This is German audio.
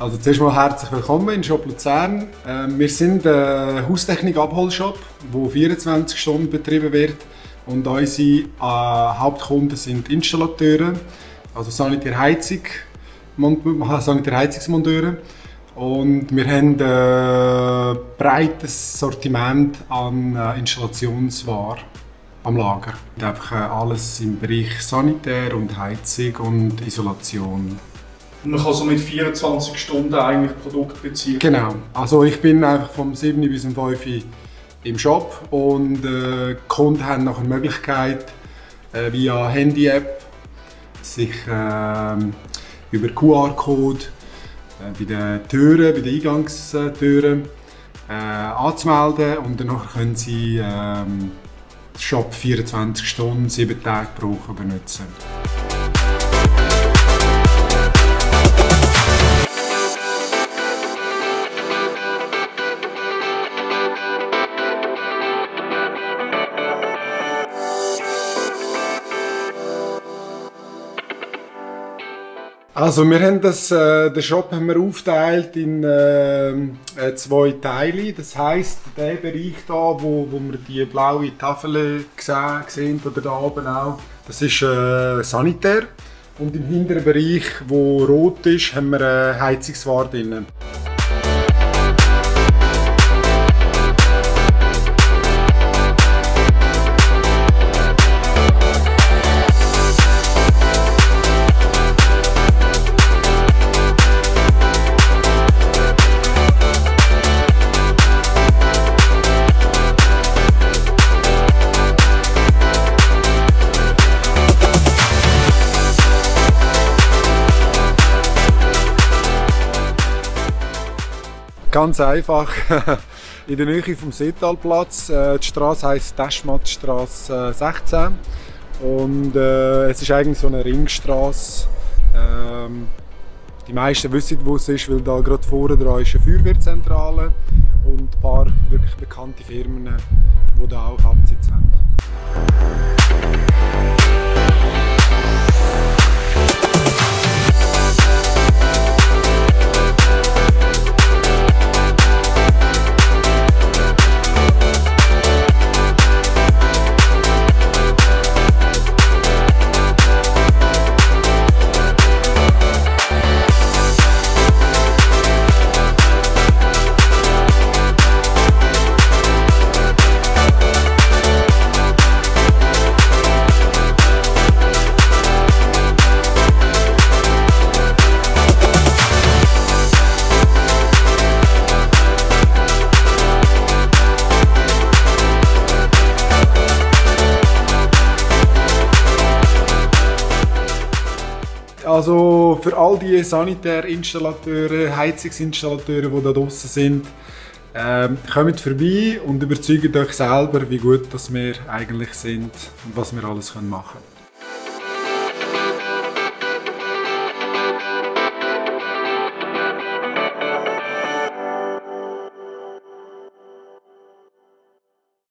Also zuerst mal herzlich willkommen in Shop Luzern. Ähm, wir sind ein Haustechnik-Abholshop, der 24 Stunden betrieben wird und unsere äh, Hauptkunden sind Installateure, also Sanitärheizung, Sanitärheizungsmonteure und wir haben ein äh, breites Sortiment an äh, Installationsware am Lager. Einfach alles im Bereich Sanitär und Heizung und Isolation. Man kann so mit 24 Stunden eigentlich Produkte beziehen. Genau. Also ich bin einfach vom 7 bis 5 im Shop und äh, Kunden haben noch eine Möglichkeit äh, via Handy-App sich äh, über QR-Code bei den Türen, bei den Eingangstüren äh, anzumelden und danach können sie ähm, den Shop 24 Stunden, 7 Tage pro Woche benutzen. Also wir haben das, äh, den Shop haben wir aufgeteilt in äh, äh, zwei Teile. Das heißt, der Bereich da, wo, wo wir die blaue Tafel gesehen, sehen oder da oben auch, das ist äh, Sanitär. Und im hinteren Bereich, wo rot ist, haben wir äh, Heizungsware drin. Ganz einfach. In der Nähe vom Seetalplatz. Äh, die Straße heisst Deschmattstraße 16. Äh, Und äh, es ist eigentlich so eine Ringstraße. Ähm, die meisten wissen, wo es ist, weil da gerade vorne dran ist eine Feuerwehrzentrale und ein paar wirklich bekannte Firmen, die da auch Hauptsitz haben. Also für all die Sanitärinstallateure, Heizungsinstallateure, die da draußen sind, ähm, kommt vorbei und überzeugt euch selber, wie gut dass wir eigentlich sind und was wir alles machen können.